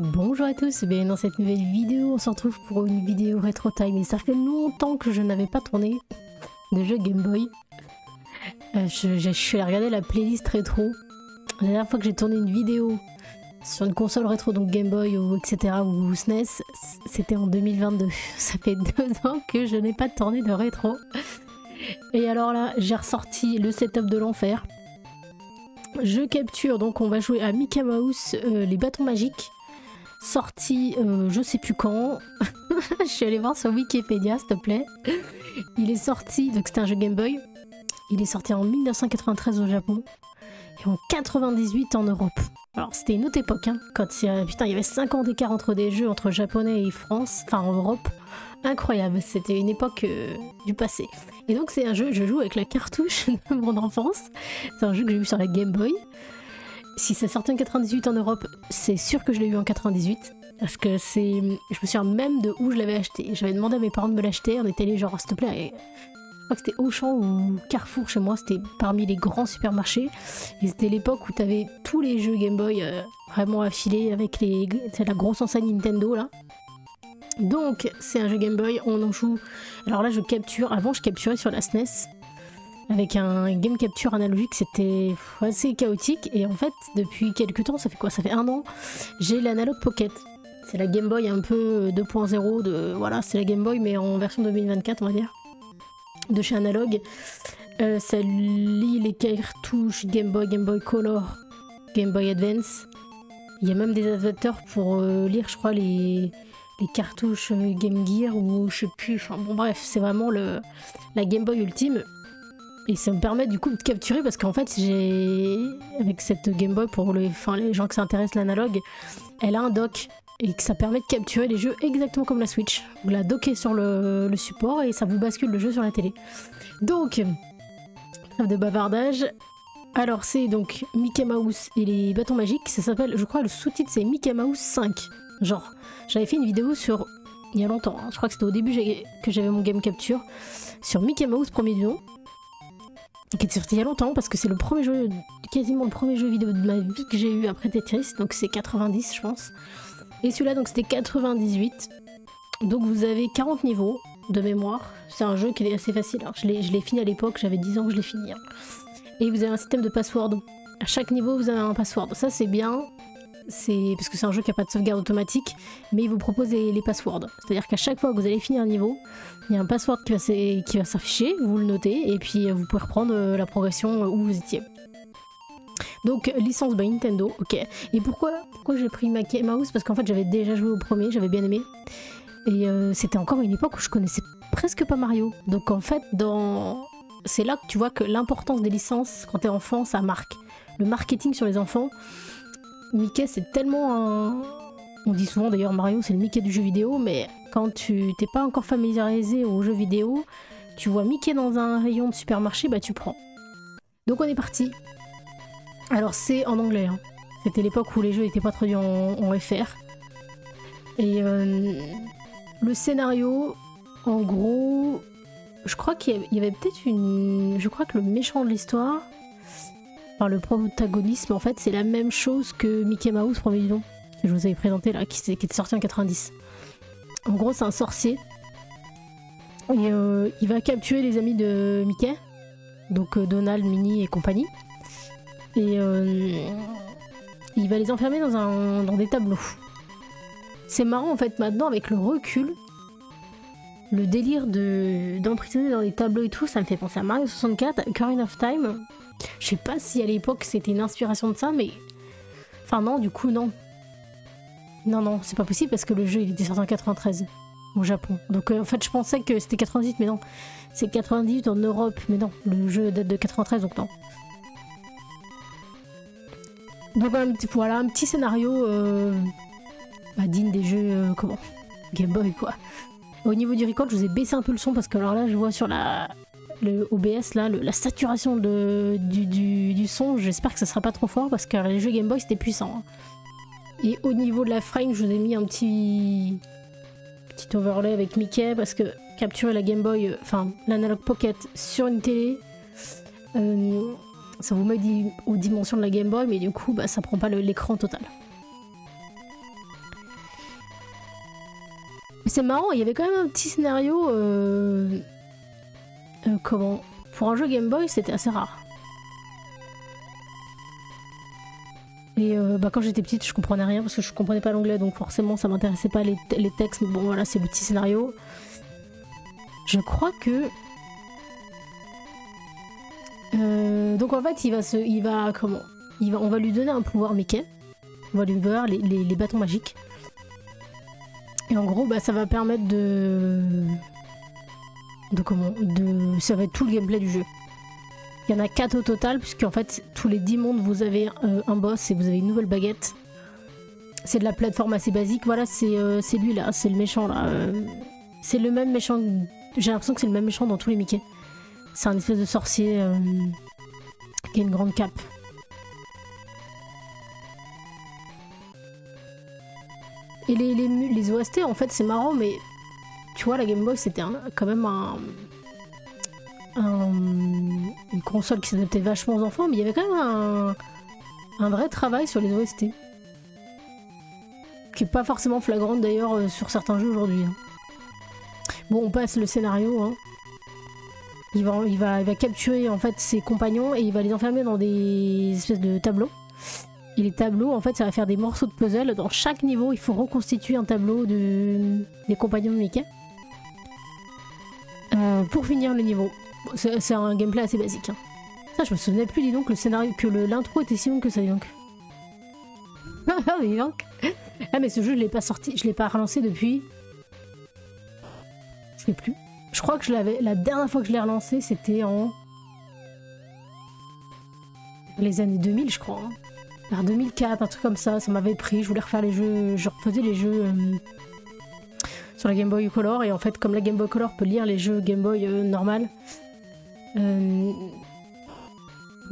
Bonjour à tous, bien dans cette nouvelle vidéo on se retrouve pour une vidéo rétro time ça fait longtemps que je n'avais pas tourné de jeu Game Boy. Euh, je, suis allée regarder la playlist rétro. La dernière fois que j'ai tourné une vidéo sur une console rétro, donc Game Boy ou etc. ou SNES, c'était en 2022. Ça fait deux ans que je n'ai pas tourné de rétro. Et alors là, j'ai ressorti le setup de l'enfer. Je capture, donc on va jouer à Mickey Mouse, euh, les bâtons magiques. Sorti euh, je sais plus quand. je suis allée voir sur Wikipédia, s'il te plaît. Il est sorti, donc c'était un jeu Game Boy. Il est sorti en 1993 au Japon et en 98 en Europe. Alors c'était une autre époque, hein, quand putain, il y avait 5 ans d'écart entre des jeux entre japonais et France, enfin en Europe. Incroyable, c'était une époque euh, du passé. Et donc c'est un jeu, je joue avec la cartouche de mon enfance. C'est un jeu que j'ai vu sur la Game Boy. Si c'est sorti en 98 en Europe, c'est sûr que je l'ai eu en 98. Parce que c'est. Je me souviens même de où je l'avais acheté. J'avais demandé à mes parents de me l'acheter. On était allés genre, s'il te plaît, je crois que c'était Auchan ou Carrefour chez moi, c'était parmi les grands supermarchés. Et c'était l'époque où tu avais tous les jeux Game Boy euh, vraiment affilés avec les, la grosse enseigne Nintendo là. Donc c'est un jeu Game Boy, on en joue. Alors là je capture, avant je capturais sur la SNES avec un game capture analogique, c'était assez chaotique. Et en fait depuis quelques temps, ça fait quoi? Ça fait un an, j'ai l'Analog Pocket. C'est la Game Boy un peu 2.0 de voilà, c'est la Game Boy mais en version 2024 on va dire de chez Analog. Euh, ça lit les cartouches Game Boy, Game Boy Color, Game Boy Advance. Il y a même des adaptateurs pour euh, lire, je crois, les, les cartouches euh, Game Gear ou je sais plus. Enfin bon, bref, c'est vraiment le, la Game Boy ultime. Et ça me permet du coup de capturer parce qu'en fait, j'ai. Avec cette Game Boy, pour les, gens qui s'intéressent l'analogue, elle a un dock et que ça permet de capturer les jeux exactement comme la Switch. Vous la dockez sur le, support et ça vous bascule le jeu sur la télé. Donc, de bavardage. Alors c'est donc Mickey Mouse et les bâtons magiques. Ça s'appelle, je crois, le sous-titre c'est Mickey Mouse 5. Genre, j'avais fait une vidéo sur il y a longtemps. Hein. Je crois que c'était au début que j'avais mon game capture sur Mickey Mouse premier du nom qui était sorti il y a longtemps parce que c'est le premier jeu, quasiment le premier jeu vidéo de ma vie que j'ai eu après Tetris, donc c'est 90 je pense. Et celui-là, donc c'était 98. Donc vous avez 40 niveaux de mémoire. C'est un jeu qui est assez facile. Alors, je l'ai fini à l'époque, j'avais 10 ans que je l'ai fini. Hein. Et vous avez un système de password. À chaque niveau, vous avez un password. Ça, c'est bien. Parce que c'est un jeu qui n'a pas de sauvegarde automatique, mais il vous propose les, passwords. C'est-à-dire qu'à chaque fois que vous allez finir un niveau, il y a un password qui va s'afficher, vous le notez, et puis vous pouvez reprendre euh, la progression où vous étiez. Donc licence by Nintendo, ok. Et pourquoi, j'ai pris Mickey Mouse? Parce qu'en fait j'avais déjà joué au premier, j'avais bien aimé. Et euh, c'était encore une époque où je connaissais presque pas Mario. Donc en fait, c'est là que tu vois que l'importance des licences quand t'es enfant, ça marque. Le marketing sur les enfants, Mickey c'est tellement un... On dit souvent d'ailleurs Mario c'est le Mickey du jeu vidéo, mais quand tu t'es pas encore familiarisé aux jeux vidéo, tu vois Mickey dans un rayon de supermarché, bah tu prends. Donc on est parti. Alors c'est en anglais. Hein. C'était l'époque où les jeux n'étaient pas traduits en, FR. Et euh, le scénario, en gros, je crois qu'il y avait, peut-être une. Je crois que le méchant de l'histoire, par le protagonisme, en fait, c'est la même chose que Mickey Mouse, premier nom que je vous avais présenté là, qui, était sorti en 90. En gros, c'est un sorcier. Et euh, il va capturer les amis de Mickey, donc euh, Donald, Minnie et compagnie. Et euh, il va les enfermer dans, dans des tableaux. C'est marrant en fait maintenant avec le recul. Le délire d'emprisonner dans des tableaux et tout, ça me fait penser à Mario 64, Current of Time. Je sais pas si à l'époque c'était une inspiration de ça, mais. Enfin, non, du coup, non. Non, non, c'est pas possible parce que le jeu il était sorti en 93 au Japon. Donc euh, en fait, je pensais que c'était 98, mais non. C'est 98 en Europe, mais non. Le jeu date de 93, donc non. Donc voilà, un petit scénario euh, bah, digne des jeux euh, comment? Game Boy quoi. Au niveau du record, je vous ai baissé un peu le son parce que alors là, je vois sur la le OBS là, la saturation de, du, son. J'espère que ça sera pas trop fort parce que les jeux Game Boy c'était puissant. Hein. Et au niveau de la frame, je vous ai mis un petit petit overlay avec Mickey parce que capturer la Game Boy, euh, enfin l'analog Pocket sur une télé. Euh, ça vous met aux dimensions de la Game Boy, mais du coup, bah, ça prend pas l'écran total. C'est marrant, il y avait quand même un petit scénario. Euh, euh, comment? Pour un jeu Game Boy, c'était assez rare. Et euh, bah, quand j'étais petite, je comprenais rien parce que je comprenais pas l'anglais, donc forcément ça m'intéressait pas les, les, textes. Mais bon, voilà, c'est le petit scénario. Je crois que. donc en fait, il va se, il va comment? Il va, on va lui donner un pouvoir Mickey. On va lui donner les bâtons magiques. Et en gros, bah, ça va permettre de... De comment de... Ça va être tout le gameplay du jeu. Il y en a 4 au total, puisqu'en fait, tous les 10 mondes, vous avez euh, un boss et vous avez une nouvelle baguette. C'est de la plateforme assez basique. Voilà, c'est euh, lui là, c'est le méchant là. Euh, c'est le même méchant. J'ai l'impression que c'est le même méchant dans tous les Mickey. C'est un espèce de sorcier qui a une grande cape. Et les, les, OST, en fait, c'est marrant, mais tu vois, la Game Boy, c'était quand même un, une console qui s'adaptait vachement aux enfants, mais il y avait quand même un, vrai travail sur les OST. Qui est pas forcément flagrant d'ailleurs euh, sur certains jeux aujourd'hui. Hein. Bon, on passe le scénario. Hein. Il, va, va, il va capturer en fait ses compagnons et il va les enfermer dans des espèces de tableaux. Et les tableaux, en fait, ça va faire des morceaux de puzzle. Dans chaque niveau, il faut reconstituer un tableau de... des compagnons de Mickey. Euh, pour finir le niveau. C'est un gameplay assez basique. Hein. Ça, je me souvenais plus, dis donc, le scénario, que l'intro était si long que ça, ah, dis donc. Ah, mais ce jeu, je l'ai pas sorti, je l'ai pas relancé depuis. Je sais plus. Je crois que je l'avais. La dernière fois que je l'ai relancé, c'était en. Les années 2000, je crois. Hein vers 2004, un truc comme ça, ça m'avait pris, je voulais refaire les jeux, je refaisais les jeux euh, sur la Game Boy Color, et en fait, comme la Game Boy Color peut lire les jeux Game Boy euh, normal, euh,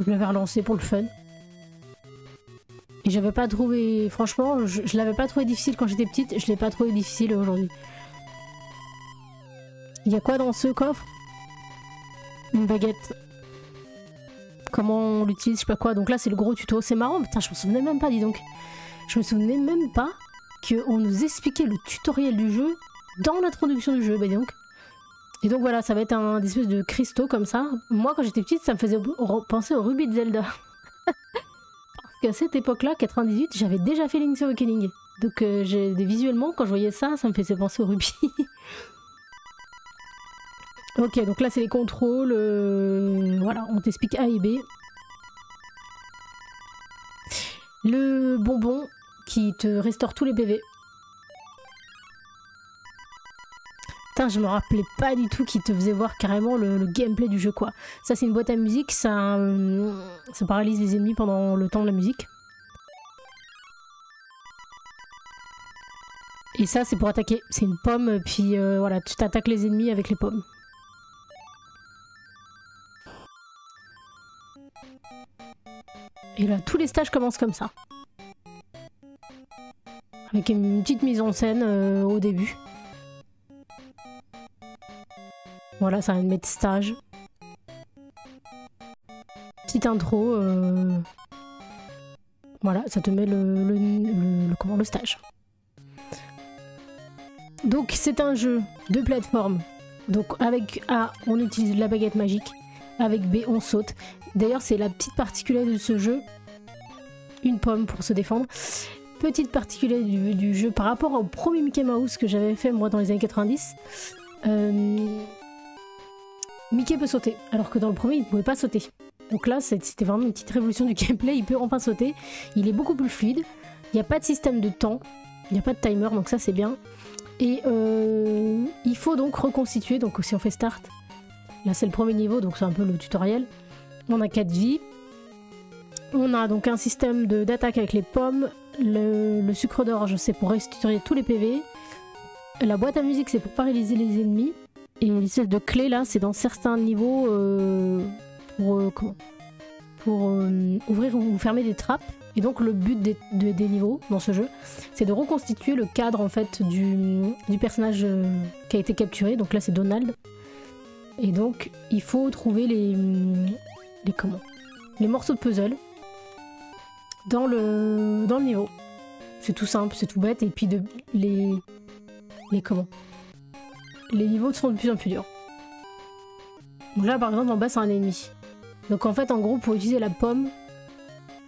je l'avais relancé pour le fun. Et j'avais pas trouvé, franchement, je l'avais pas trouvé difficile quand j'étais petite, je l'ai pas trouvé difficile aujourd'hui. Il y a quoi dans ce coffre? Une baguette comment on l'utilise, je sais pas quoi. Donc là, c'est le gros tuto. C'est marrant, putain, je me souvenais même pas, dis donc. Je me souvenais même pas qu'on nous expliquait le tutoriel du jeu dans l'introduction du jeu, bah donc. Et donc voilà, ça va être un espèce de cristaux comme ça. Moi, quand j'étais petite, ça me faisait penser au Ruby de Zelda. Parce qu'à cette époque-là, 98, j'avais déjà fait Link's Awakening. Donc euh, visuellement, quand je voyais ça, ça me faisait penser au Ruby. Ok, donc là c'est les contrôles. Euh, voilà, on t'explique A et B. Le bonbon qui te restaure tous les PV. Putain, je me rappelais pas du tout qui te faisait voir carrément le, gameplay du jeu quoi. Ça c'est une boîte à musique, ça, euh, ça paralyse les ennemis pendant le temps de la musique. Et ça c'est pour attaquer, c'est une pomme, puis euh, voilà, tu t'attaques les ennemis avec les pommes. Et là, tous les stages commencent comme ça. Avec une petite mise en scène euh, au début. Voilà, ça va mettre stage. Petite intro. Euh, voilà, ça te met le, le, comment, le stage. Donc c'est un jeu de plateforme. Donc avec A, on utilise la baguette magique. Avec B, on saute. D'ailleurs, c'est la petite particularité de ce jeu. Une pomme pour se défendre. Petite particularité du, jeu par rapport au premier Mickey Mouse que j'avais fait moi dans les années 90. Euh, Mickey peut sauter, alors que dans le premier, il ne pouvait pas sauter. Donc là, c'était vraiment une petite révolution du gameplay. Il peut enfin sauter. Il est beaucoup plus fluide. Il n'y a pas de système de temps. Il n'y a pas de timer, donc ça, c'est bien. Et euh, il faut donc reconstituer. Donc si on fait start, là, c'est le premier niveau, donc c'est un peu le tutoriel. On a 4 vies. On a donc un système d'attaque avec les pommes. Le, sucre d'orge, c'est pour restituer tous les PV. La boîte à musique, c'est pour paralyser les ennemis. Et l'espèce de clé là, c'est dans certains niveaux euh, pour, euh, pour euh, ouvrir ou fermer des trappes. Et donc le but des, niveaux dans ce jeu, c'est de reconstituer le cadre en fait du, du personnage qui a été capturé. Donc là c'est Donald. Et donc il faut trouver les, les comment Les morceaux de puzzle dans le, dans le niveau. C'est tout simple, c'est tout bête. Et puis de, les, il est comment Les niveaux sont de plus en plus durs. Donc là, par exemple, en bas, c'est un ennemi. Donc en fait, en gros, pour utiliser la pomme,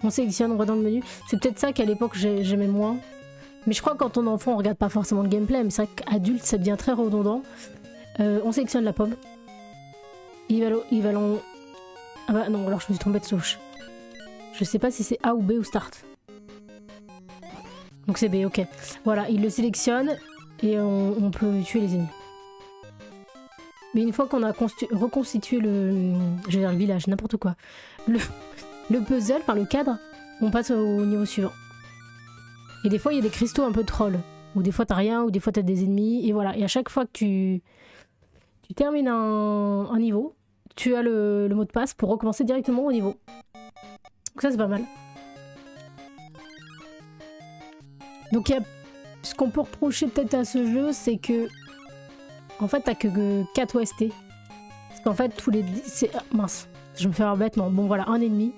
on sélectionne, on dans le menu. C'est peut-être ça qu'à l'époque, j'aimais moins. Mais je crois que quand on est enfant, on regarde pas forcément le gameplay, mais c'est vrai qu'adulte, ça devient très redondant. Euh, on sélectionne la pomme. Il va, il Ah bah non, alors je me suis trompée de souche. Je sais pas si c'est A ou B ou Start. Donc c'est B, ok. Voilà, il le sélectionne et on, peut tuer les ennemis. Mais une fois qu'on a reconstitué le, je dire le village, n'importe quoi, le, le puzzle, par le cadre, on passe au niveau suivant. Et des fois, il y a des cristaux un peu troll. Ou des fois, t'as rien, ou des fois, t'as des ennemis. Et voilà. Et à chaque fois que tu, tu termines un, niveau, tu as le, mot de passe pour recommencer directement au niveau. Donc ça, c'est pas mal. Donc, y a, ce qu'on peut reprocher peut-être à ce jeu, c'est que... En fait, t'as que 4 OST. Parce qu'en fait, tous les... Ah, mince, je me fais un bêtement. Bon, voilà, un ennemi.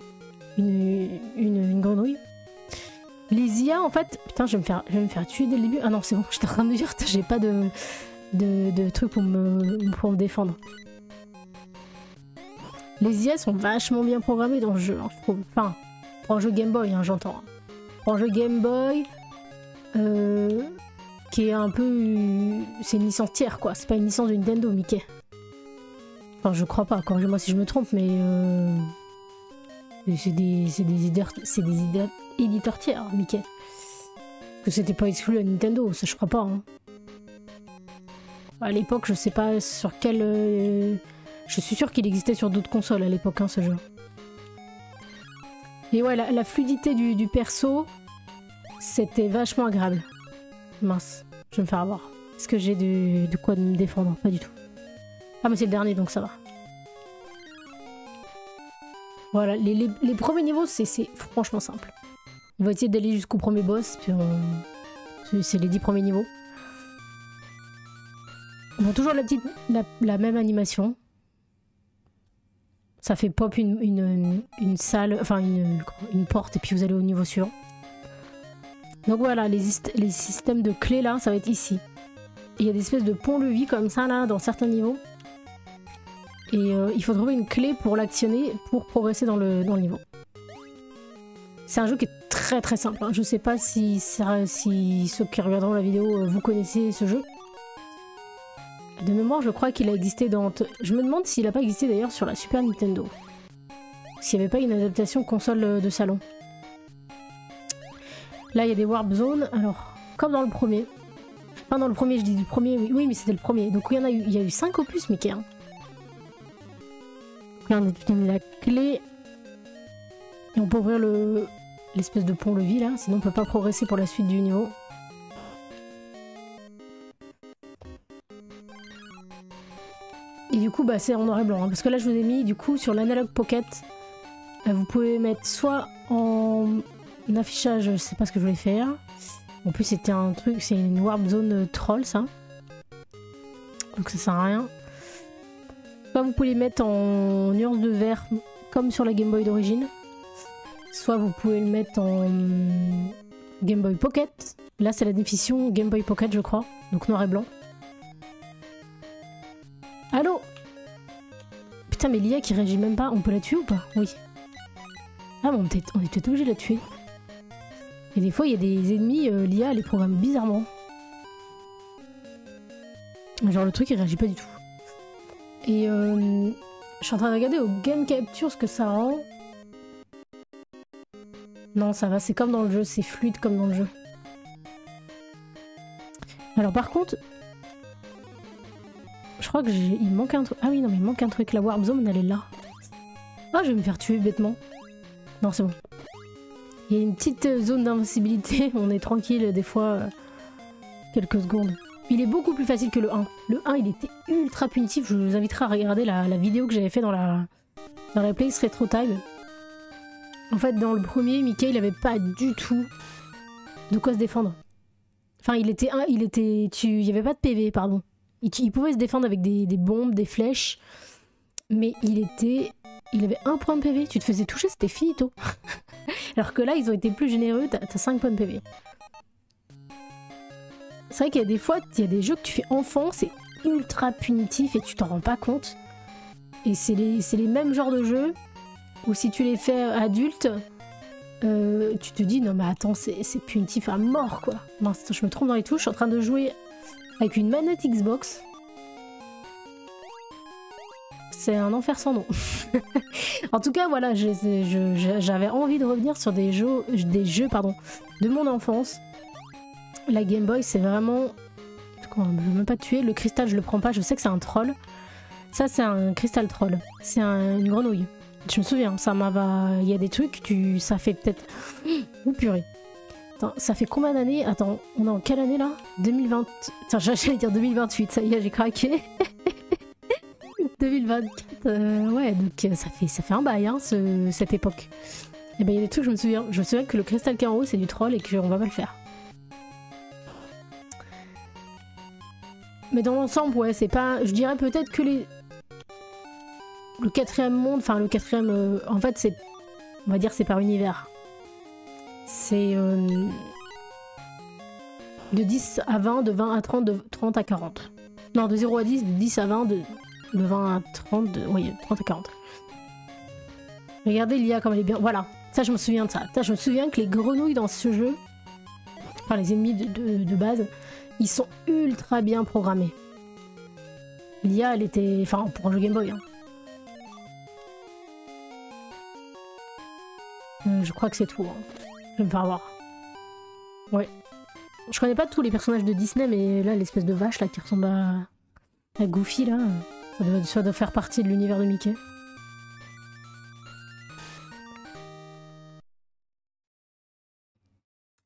Une, une, grenouille. Les IA, en fait... Putain, je vais me faire, je vais me faire tuer dès le début. Ah non, c'est bon, j'étais en train de dire, j'ai pas de, de, de trucs pour me, pour me défendre. Les IA sont vachement bien programmés dans le jeu, hein, je trouve. Enfin, un jeu Game Boy, hein, j'entends. Un jeu Game Boy, euh, qui est un peu... C'est une licence tiers, quoi. C'est pas une licence de Nintendo, Mickey. Enfin, je crois pas, corrigez-moi si je me trompe, mais... Euh... C'est des, des, éditeurs, des tiers, Mickey. Que c'était pas exclu à Nintendo, ça je crois pas. Hein. À l'époque, je sais pas sur quel... Euh, je suis sûr qu'il existait sur d'autres consoles à l'époque, hein, ce jeu. Et ouais, la, fluidité du, perso, c'était vachement agréable. Mince, je vais me faire avoir. Est-ce que j'ai de, quoi me défendre Pas du tout. Ah mais c'est le dernier donc ça va. Voilà, les, premiers niveaux c'est franchement simple. On va essayer d'aller jusqu'au premier boss, puis c'est les 10 premiers niveaux. On a toujours la, même animation. Ça fait pop une, une, une salle, enfin une, une porte et puis vous allez au niveau suivant. Donc voilà, les, les systèmes de clés là, ça va être ici. Il y a des espèces de pont-levis comme ça là, dans certains niveaux. Et euh, il faut trouver une clé pour l'actionner pour progresser dans le, dans le niveau. C'est un jeu qui est très très simple. Hein. Je sais pas si, si ceux qui regarderont la vidéo, euh, vous connaissez ce jeu. De mémoire, je crois qu'il a existé dans... Je me demande s'il n'a pas existé d'ailleurs sur la Super Nintendo. S'il n'y avait pas une adaptation console euh, de salon. Là, il y a des warp zones. Alors, comme dans le premier. Enfin, dans le premier, je dis du premier, oui, mais c'était le premier. Donc, il y a eu, il y a eu 5 opus, Mickey. Hein. Là, on a la clé. Et on peut ouvrir le l'espèce de pont-levis là, sinon on peut pas progresser pour la suite du niveau. Et du coup, bah, c'est en noir et blanc. Hein, parce que là, je vous ai mis, du coup, sur l'analog pocket, euh, vous pouvez mettre soit en affichage, je sais pas ce que je voulais faire. En plus, c'était un truc, c'est une warp zone euh, troll, ça. Donc ça sert à rien. Soit vous pouvez les mettre en nuance de vert, comme sur la Game Boy d'origine. Soit vous pouvez le mettre en Game Boy Pocket. Là, c'est la définition Game Boy Pocket, je crois. Donc noir et blanc. Putain, mais l'IA qui réagit même pas, on peut la tuer ou pas? Oui. Ah, bon, on est peut-être obligé de la tuer. Et des fois, il y a des ennemis, euh, l'IA les programme bizarrement. Genre le truc il réagit pas du tout. Et euh, je suis en train de regarder au game capture ce que ça rend. Non, ça va, c'est comme dans le jeu, c'est fluide comme dans le jeu. Alors par contre, je crois que il manque un truc. Ah oui, non, mais il manque un truc. La Warp Zone, elle est là. Ah, je vais me faire tuer bêtement. Non, c'est bon. Il y a une petite euh, zone d'invincibilité, on est tranquille des fois euh, quelques secondes. Il est beaucoup plus facile que le 1. Le 1 il était ultra punitif, je vous inviterai à regarder la, vidéo que j'avais fait dans la, dans la playlist Retro Time. En fait dans le premier, Mickey il avait pas du tout de quoi se défendre. Enfin il était... Il était tu, il y avait pas de PV pardon. Il, pouvait se défendre avec des, bombes, des flèches, mais il était il avait un point de PV, tu te faisais toucher, c'était finito. Alors que là, ils ont été plus généreux, t'as 5 points de PV. C'est vrai qu'il y a des fois, il y a des jeux que tu fais enfant, c'est ultra punitif et tu t'en rends pas compte. Et c'est les, les, mêmes genres de jeux où si tu les fais adulte, euh, tu te dis non mais attends, c'est punitif à mort quoi. Mince, je me trompe dans les touches, je suis en train de jouer avec une manette Xbox. C'est un enfer sans nom. en tout cas, voilà, j'avais envie de revenir sur des jeux, de mon enfance. La Game Boy, c'est vraiment... Je ne veux même pas tuer. Le cristal, je le prends pas. Je sais que c'est un troll. Ça, c'est un cristal troll. C'est une grenouille. Je me souviens, ça m'a... Il y a des trucs, tu... ça fait peut-être... Ouh, purée. Attends, ça fait combien d'années Attends, on est en quelle année là 2020... Attends, j'allais dire 2028, ça y est, j'ai craqué. 2024, euh, ouais, donc euh, ça fait, ça fait un bail, hein, cette époque. Et eh ben il y a des trucs, je me souviens. Je me souviens que le cristal haut, c'est du troll et qu'on va pas le faire. Mais dans l'ensemble, ouais, c'est pas... Je dirais peut-être que les... Le quatrième monde, enfin le quatrième... Euh, en fait, c'est... On va dire c'est par univers. C'est... de 10 à 20, de 20 à 30, de 30 à 40. Non, de 0 à 10, de 10 à 20, de de 20 à 30, oui, 30 à 40. Regardez l'IA comme elle est bien. Voilà, ça je me souviens de ça. ça. Je me souviens que les grenouilles dans ce jeu, enfin les ennemis de, base, ils sont ultra bien programmés. L'IA, elle était... Enfin, pour un jeu Game Boy. Hein. Euh, je crois que c'est tout. Hein. Je vais. Ouais. Je connais pas tous les personnages de Disney, mais là, l'espèce de vache là qui ressemble à, à Goofy là. Ça doit, faire partie de l'univers de Mickey.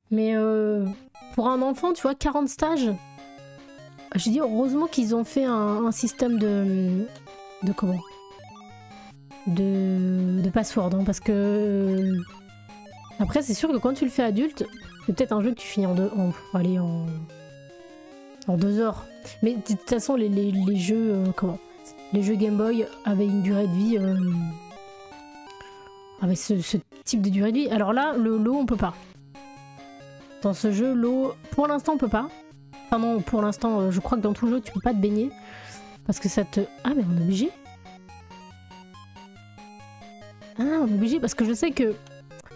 Mais euh, pour un enfant, tu vois, 40 stages. J'ai dit heureusement qu'ils ont fait un, système de. de comment? De, de password. Hein, parce que. Après, c'est sûr que quand tu le fais adulte, c'est peut-être un jeu que tu finis en deux. En, allez, en. en deux heures. Mais de toute façon, les, jeux. Euh, comment les jeux Game Boy avaient une durée de vie. Euh, avec ce, type de durée de vie. Alors là, le l'eau, on peut pas. Dans ce jeu, l'eau, pour l'instant, on peut pas. Enfin non, pour l'instant, euh, je crois que dans tout le jeu, tu peux pas te baigner. Parce que ça te... Ah, mais on est obligé Ah, on est obligé parce que je sais que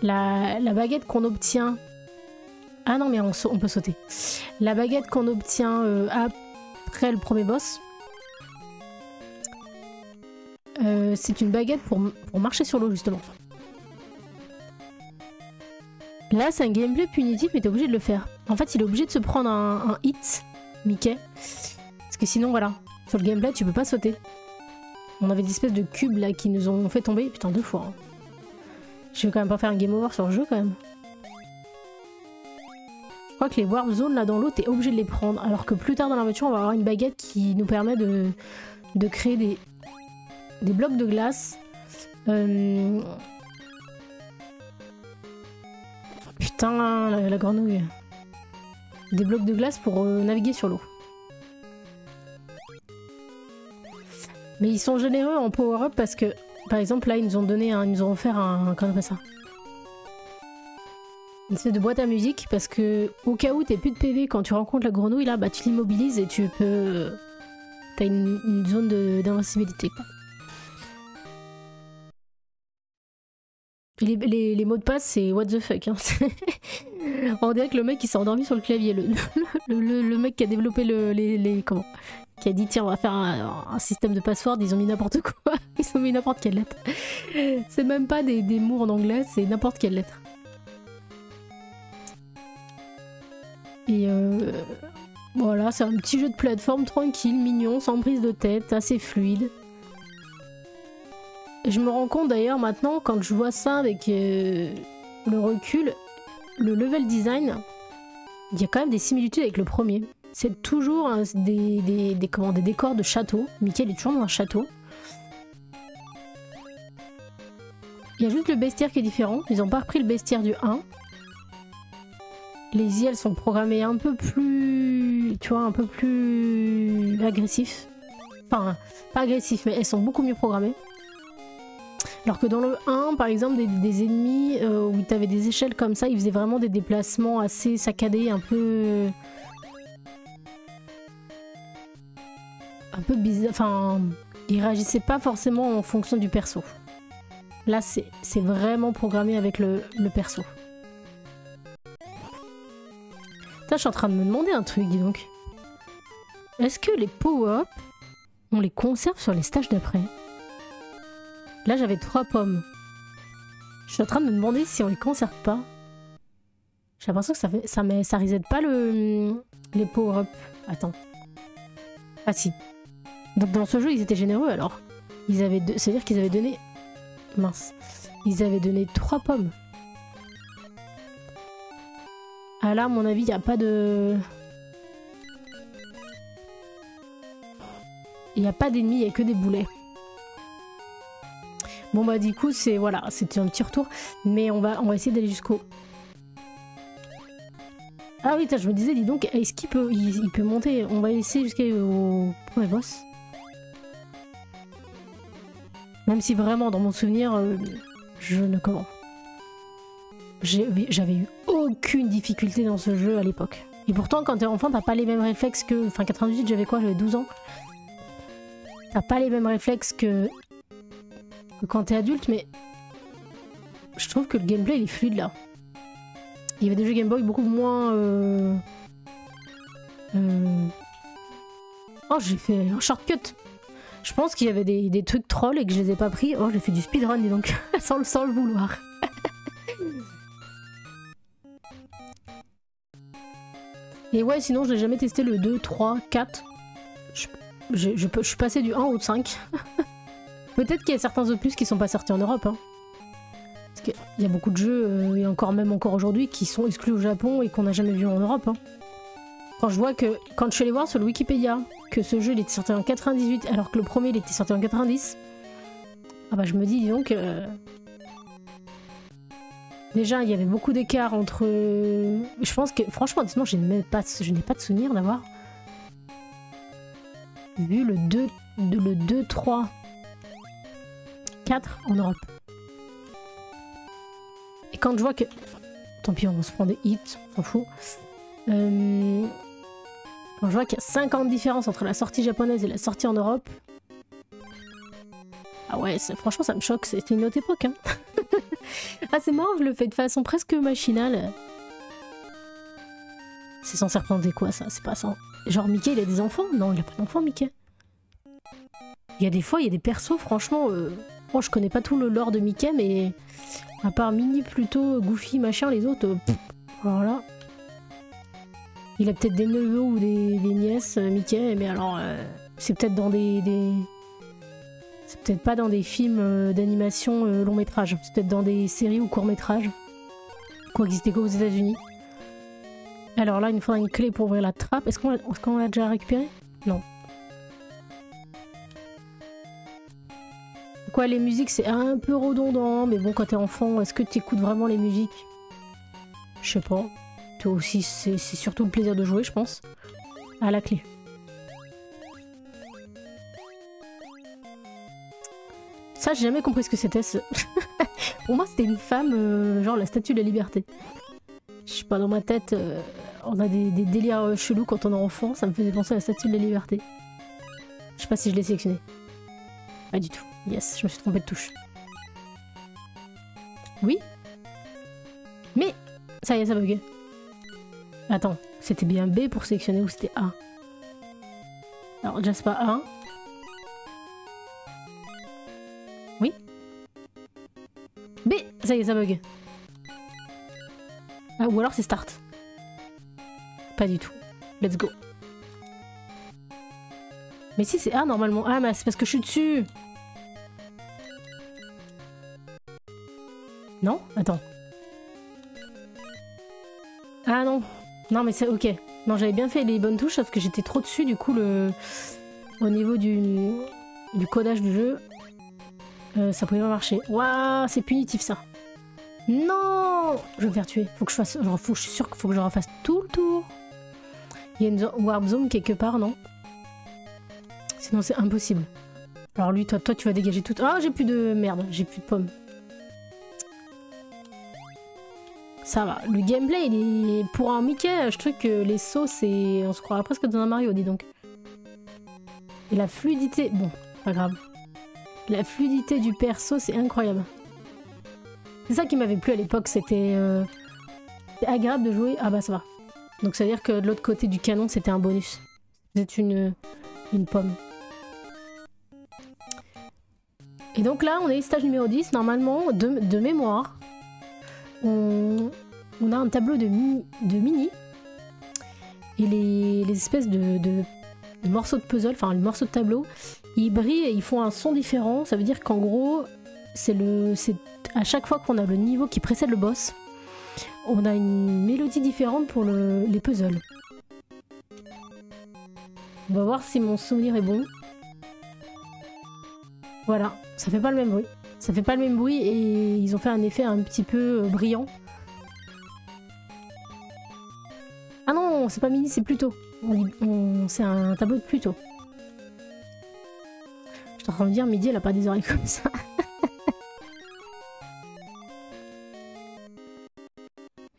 la, baguette qu'on obtient... Ah non, mais on, peut sauter. La baguette qu'on obtient euh, après le premier boss, euh, c'est une baguette pour, marcher sur l'eau justement. Là, c'est un gameplay punitif, mais t'es obligé de le faire. En fait, il est obligé de se prendre un, hit, Mickey. Parce que sinon, voilà, sur le gameplay, tu peux pas sauter. On avait des espèces de cubes là qui nous ont fait tomber, putain, deux fois. Hein. Je vais quand même pas faire un game over sur le jeu quand même. Je crois que les warp zones là dans l'eau, t'es obligé de les prendre. Alors que plus tard dans la voiture, on va avoir une baguette qui nous permet de, de créer des, des blocs de glace. Euh, putain, la, grenouille. Des blocs de glace pour euh, naviguer sur l'eau. Mais ils sont généreux en power-up parce que, par exemple, là, ils nous ont donné un, ils nous ont offert un, comment on ça Une espèce de boîte à musique parce que, au cas où t'es plus de PV quand tu rencontres la grenouille, là, bah tu l'immobilises et tu peux... T'as une, une zone d'invincibilité, quoi. Les, mots de passe, c'est what the fuck. Hein. On dirait que le mec il s'est endormi sur le clavier. Le, mec qui a développé le, les, Comment Qui a dit tiens, on va faire un, système de password, ils ont mis n'importe quoi. Ils ont mis n'importe quelle lettre. C'est même pas des, des mots en anglais, c'est n'importe quelle lettre. Et euh, voilà, c'est un petit jeu de plateforme tranquille, mignon, sans prise de tête, assez fluide. Je me rends compte d'ailleurs maintenant, quand je vois ça avec euh, le recul, le level design, il y a quand même des similitudes avec le premier. C'est toujours des, comment, des décors de château. Mickey est toujours dans un château. Il y a juste le bestiaire qui est différent. Ils ont pas repris le bestiaire du 1. Les îles sont programmées un peu plus... Tu vois, un peu plus agressifs. Enfin, pas agressifs, mais elles sont beaucoup mieux programmées. Alors que dans le 1, par exemple, des, ennemis euh, où tu avais des échelles comme ça, ils faisaient vraiment des déplacements assez saccadés, un peu... un peu bizarre. Enfin, il réagissait pas forcément en fonction du perso. Là, c'est vraiment programmé avec le, le perso. Putain, je suis en train de me demander un truc, dis donc. Est-ce que les power-up, on les conserve sur les stages d'après? Là, j'avais trois pommes. Je suis en train de me demander si on les conserve pas. J'ai l'impression que ça, ça, met, ça reset pas le, les power-up. Attends. Ah si. Donc dans ce jeu, ils étaient généreux alors. Ils avaient C'est-à-dire qu'ils avaient donné... Mince. Ils avaient donné trois pommes. Ah là, à mon avis, il n'y a pas de... Il n'y a pas d'ennemis, il n'y a que des boulets. Bon bah du coup, c'est voilà, c'était un petit retour. Mais on va, on va essayer d'aller jusqu'au... Ah oui, je me disais, dis donc, est-ce qu'il peut, monter? On va essayer jusqu'au premier boss. Même si vraiment, dans mon souvenir, euh, je ne comment. J'avais eu aucune difficulté dans ce jeu à l'époque. Et pourtant, quand t'es enfant, t'as pas les mêmes réflexes que... Enfin, 98, j'avais quoi? J'avais 12 ans. T'as pas les mêmes réflexes que... quand t'es adulte, mais... Je trouve que le gameplay, il est fluide, là. Il y avait des jeux Game Boy beaucoup moins... Euh... Euh... Oh, j'ai fait un shortcut je pense qu'il y avait des, trucs trolls et que je les ai pas pris. Oh, j'ai fait du speedrun, dis donc, sans, le, sans le vouloir. et ouais, sinon, je n'ai jamais testé le 2, 3, 4. Je, je, suis passé du 1 au 5. Peut-être qu'il y a certains opus qui sont pas sortis en Europe. Hein. Parce qu'il y a beaucoup de jeux, euh, et encore même encore aujourd'hui, qui sont exclus au Japon et qu'on n'a jamais vu en Europe. Hein. Quand je vois que, quand je suis allé voir sur le Wikipédia, que ce jeu il était sorti en 98 alors que le premier il était sorti en 90. Ah bah je me dis donc euh, déjà il y avait beaucoup d'écart entre je pense que franchement honnêtement je n'ai pas je n'ai pas de souvenir d'avoir vu le 2 le 2 3 4 en Europe. Et quand je vois que tant pis on se prend des hits, on s'en fout. Euh, je vois qu'il y a 50 différences entre la sortie japonaise et la sortie en Europe. Ah ouais, franchement ça me choque, c'était une autre époque. Hein. ah c'est marrant, je le fais de façon presque machinale. C'est censé représenter quoi ça C'est pas ça. Genre Mickey il a des enfants? Non, il a pas d'enfants Mickey. Il y a des fois, il y a des persos, franchement... Euh... Je connais pas tout le lore de Mickey, mais... À part Minnie, plutôt, Goofy, machin, les autres... Euh... Voilà. Il a peut-être des neveux ou des, nièces, euh, Mickey, mais alors euh, c'est peut-être dans des, c'est peut-être pas dans des films d'animation long métrage, c'est peut-être dans des séries ou courts métrages. Quoi existait qu'aux États-Unis. Alors là, il nous faudra une clé pour ouvrir la trappe. Est-ce qu'on l'a déjà récupéré Non. Quoi, les musiques, c'est un peu redondant, mais bon, quand t'es enfant, est-ce que tu écoutes vraiment les musiques? Je sais pas aussi, c'est surtout le plaisir de jouer, je pense. À la clé. Ça, j'ai jamais compris ce que c'était. Ce... Pour moi, c'était une femme, euh, genre la statue de la liberté. Je sais pas, dans ma tête, euh, on a des, délires euh, chelous quand on est enfant. Ça me faisait penser à la statue de la liberté. Je sais pas si je l'ai sélectionné. Pas du tout. Yes, je me suis trompé de touche. Oui Mais Ça y est, ça bug. Attends, c'était bien B pour sélectionner ou c'était A? Alors déjà c'est pas A. Oui B Ça y est, ça bug. Ah, ou alors c'est Start. Pas du tout. Let's go. Mais si c'est A normalement. Ah mais c'est parce que je suis dessus Non Attends. Ah non, non, mais c'est ok. Non, j'avais bien fait les bonnes touches, sauf que j'étais trop dessus, du coup, le... au niveau du, codage du jeu, euh, ça pouvait pas marcher. Waouh, c'est punitif ça. Non Je vais me faire tuer. Faut que je fasse. Je suis sûr qu'il faut que je refasse tout le tour. Il y a une warp zone quelque part, non Sinon, c'est impossible. Alors, lui, toi, tu vas dégager tout. Ah, j'ai plus de merde, j'ai plus de pommes. Ça va. Le gameplay, il est... Pour un Mickey, je trouve que les sauts, c'est... On se croirait presque dans un Mario, dis donc. Et la fluidité... Bon, pas grave. La fluidité du perso, c'est incroyable. C'est ça qui m'avait plu à l'époque, c'était euh, agréable de jouer. Ah bah ça va. Donc ça veut dire que de l'autre côté du canon, c'était un bonus. C'est une, une pomme. Et donc là, on est stage numéro 10. Normalement, de, mémoire, on, a un tableau de, mini. Et les, espèces de, morceaux de puzzle, enfin les morceaux de tableau, ils brillent et ils font un son différent. Ça veut dire qu'en gros, c'est à chaque fois qu'on a le niveau qui précède le boss, on a une mélodie différente pour les puzzles. On va voir si mon souvenir est bon. Voilà, ça fait pas le même bruit. Ça fait pas le même bruit et ils ont fait un effet un petit peu euh, brillant. C'est pas mini, c'est Pluto. C'est un tableau de Pluto. Je suis en train de dire, Midi, elle a pas des oreilles comme ça.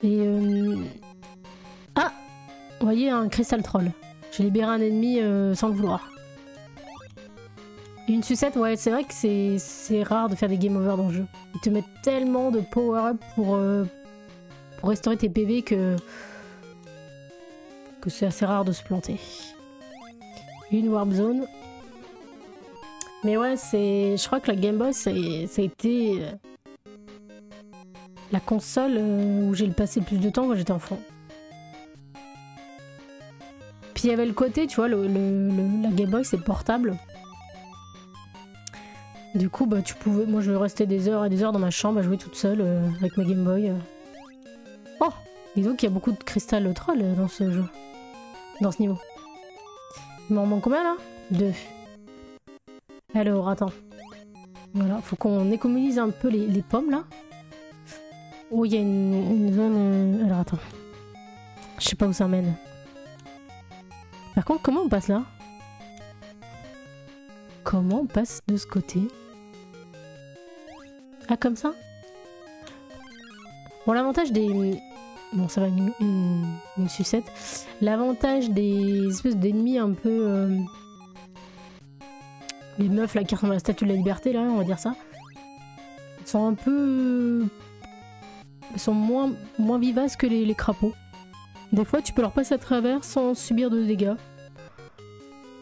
et euh... Ah Vous voyez un cristal troll. J'ai libéré un ennemi euh, sans le vouloir. Une sucette, ouais, c'est vrai que c'est rare de faire des game over dans le jeu. Ils te mettent tellement de power-up pour, euh, pour restaurer tes PV que, c'est assez rare de se planter. Une warp zone. Mais ouais, c'est, je crois que la Game Boy, ça a été euh, la console euh, où j'ai passé le plus de temps quand j'étais enfant. Puis il y avait le côté, tu vois, le, la Game Boy c'est portable. Du coup, bah, tu pouvais. Moi, je restais des heures et des heures dans ma chambre à jouer toute seule euh, avec ma Game Boy. Oh Dis donc, il y a beaucoup de cristal troll dans ce jeu. Dans ce niveau. Il m'en manque combien là? Deux. Alors, attends. Voilà, faut qu'on économise un peu les, pommes là. Oh, il y a une, zone. Alors, attends. Je sais pas où ça mène. Par contre, comment on passe là? Comment on passe de ce côté? Ah, comme ça? Bon, l'avantage des... Bon, ça va, une, sucette. L'avantage des espèces d'ennemis un peu... Euh, les meufs là qui ressemblent à la statue de la liberté, là, on va dire ça. Sont un peu... Sont moins, moins vivaces que les, les crapauds. Des fois, tu peux leur passer à travers sans subir de dégâts.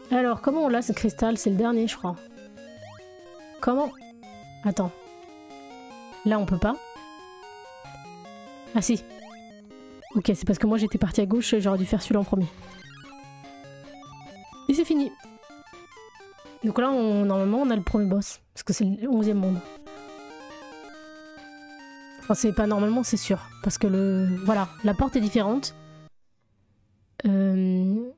Alors, comment on l'a ce cristal C'est le dernier, je crois. Comment? Attends. Là, on peut pas. Ah si. Ok, c'est parce que moi j'étais partie à gauche, j'aurais dû faire celui-là en premier. Et c'est fini. Donc là, on, normalement, on a le premier boss. Parce que c'est le 11 monde. Enfin, c'est pas normalement, c'est sûr. Parce que le... Voilà, la porte est différente. Euh...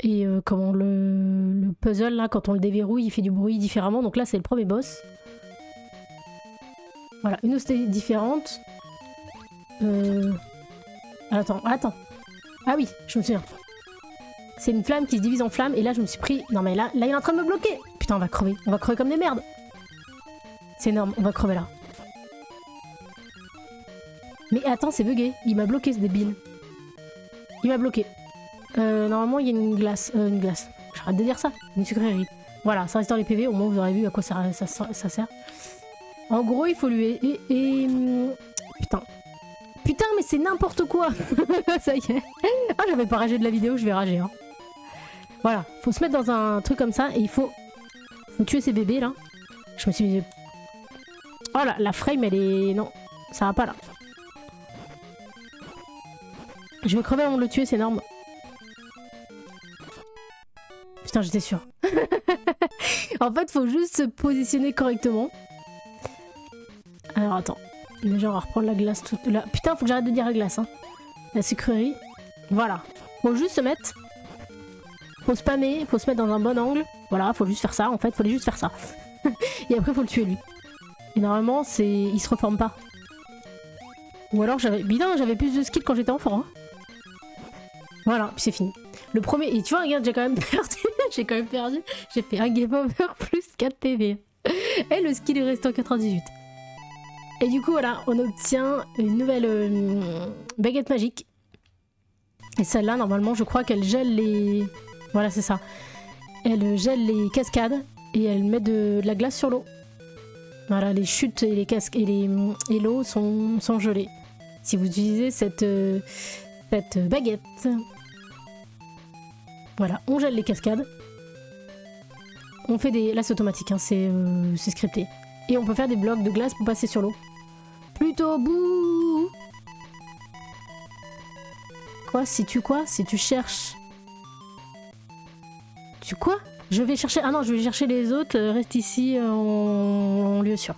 Et euh, comment le... le puzzle, là, quand on le déverrouille, il fait du bruit différemment. Donc là, c'est le premier boss. Voilà, une hostilité différente. Euh... Attends, attends. Ah oui, je me souviens. C'est une flamme qui se divise en flammes et là je me suis pris... Non mais là, là il est en train de me bloquer Putain, on va crever. On va crever comme des merdes. C'est énorme, on va crever là. Mais attends, c'est bugué. Il m'a bloqué ce débile. Il m'a bloqué. Euh, normalement, il y a une glace. Euh, une glace. J'arrête de dire ça. Une sucrerie. Voilà, ça reste dans les PV. Au moins, vous aurez vu à quoi ça, ça, ça sert. En gros, il faut lui... Et, et... Putain. C'est n'importe quoi Ça y est. Ah, j'avais pas ragé de la vidéo, je vais rager. Hein. Voilà, faut se mettre dans un truc comme ça et il faut... Faut tuer ces bébés, là. Je me suis dit... Oh là, la frame, elle est... Non, ça va pas, là. Je vais crever avant de le tuer, c'est énorme. Putain, j'étais sûre. en fait, faut juste se positionner correctement. Alors attends. Déjà on va reprendre la glace toute là. Putain faut que j'arrête de dire la glace hein. La sucrerie. Voilà. Faut juste se mettre. Faut spammer, faut se mettre dans un bon angle. Voilà, faut juste faire ça en fait, faut juste faire ça. Et après faut le tuer lui. Et normalement c'est. il se reforme pas. Ou alors j'avais. Putain j'avais plus de skill quand j'étais enfant. Hein. Voilà, puis c'est fini. Le premier. Et tu vois, regarde, j'ai quand même perdu. j'ai quand même perdu. J'ai fait un game over plus 4 PV. Et le skill est resté en 98. Et du coup, voilà, on obtient une nouvelle euh, baguette magique. Et celle-là, normalement, je crois qu'elle gèle les... Voilà, c'est ça. elle gèle les cascades et elle met de, la glace sur l'eau. Voilà, les chutes et les casques et l'eau sont, sont gelées. Si vous utilisez cette, euh, cette baguette. Voilà, on gèle les cascades. On fait des... Là c'est automatique, hein, euh, c'est scripté. Et on peut faire des blocs de glace pour passer sur l'eau. Plutôt bouh Quoi Si tu quoi? Si tu cherches... Tu quoi? Je vais chercher... Ah non, je vais chercher les autres. Euh, reste ici en, lieu sûr.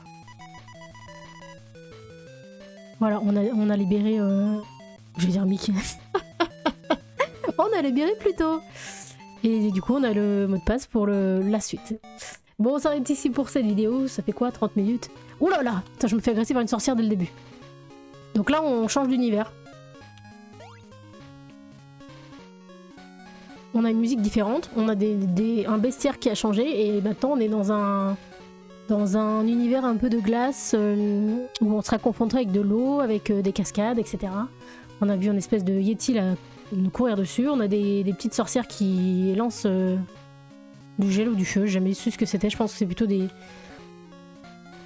Voilà, on a, on a libéré... Euh, je vais dire Mickey. on a libéré plutôt. Et du coup, on a le mot de passe pour le, la suite. Bon, on s'arrête ici pour cette vidéo. Ça fait quoi 30 minutes? Ouh là là je me fais agresser par une sorcière dès le début. Donc là, on change d'univers. On a une musique différente. On a des, un bestiaire qui a changé. Et maintenant, on est dans un, dans un univers un peu de glace euh, où on sera confronté avec de l'eau, avec euh, des cascades, etc. On a vu une espèce de Yeti là, nous courir dessus. On a des, petites sorcières qui lancent euh, du gel ou du feu. J'ai jamais su ce que c'était. Je pense que c'est plutôt des.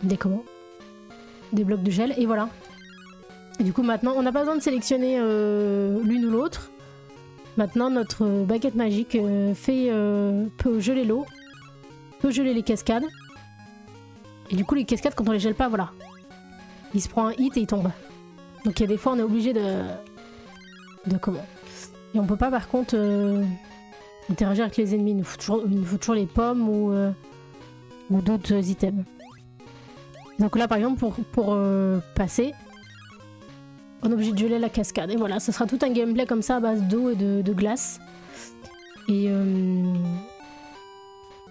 Des comment? Des blocs de gel. Et voilà. Et du coup, maintenant, on n'a pas besoin de sélectionner euh, l'une ou l'autre. Maintenant, notre baguette magique euh, fait, peut geler l'eau, peut geler les cascades. Et du coup, les cascades, quand on les gèle pas, voilà. Il se prend un hit et il tombe. Donc il y a des fois, on est obligé de... De comment? Et on peut pas par contre euh, interagir avec les ennemis. Il nous faut toujours, les pommes ou, euh, ou d'autres items. Donc là par exemple pour, euh, passer, on est obligé de geler la cascade. Et voilà, ce sera tout un gameplay comme ça à base d'eau et de, glace. Et,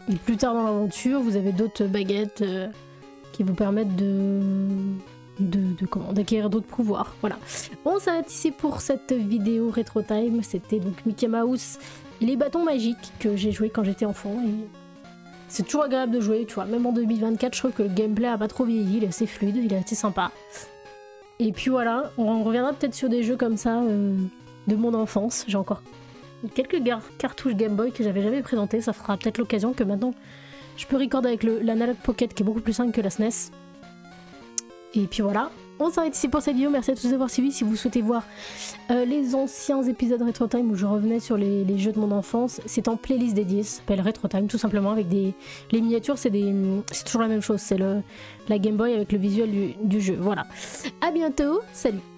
et, plus tard dans l'aventure, vous avez d'autres baguettes qui vous permettent de d'acquérir d'autres pouvoirs. Voilà. On s'arrête ici pour cette vidéo Retro Time. C'était donc Mickey Mouse les bâtons magiques que j'ai joué quand j'étais enfant. Et c'est toujours agréable de jouer, tu vois. Même en 2024, je trouve que le gameplay a pas trop vieilli. Il est assez fluide, il est assez sympa. Et puis voilà, on reviendra peut-être sur des jeux comme ça euh, de mon enfance. J'ai encore quelques cartouches Game Boy que j'avais jamais présentées. Ça fera peut-être l'occasion que maintenant je peux recorder avec l'Analog Pocket qui est beaucoup plus simple que la SNES. Et puis voilà, on s'arrête ici pour cette vidéo. Merci à tous d'avoir suivi. Si vous souhaitez voir euh, les anciens épisodes Retro Time où je revenais sur les, jeux de mon enfance, c'est en playlist dédiée. Ça s'appelle Retro Time tout simplement avec des les miniatures. C'est toujours la même chose. C'est la Game Boy avec le visuel du, du jeu. Voilà. À bientôt. Salut.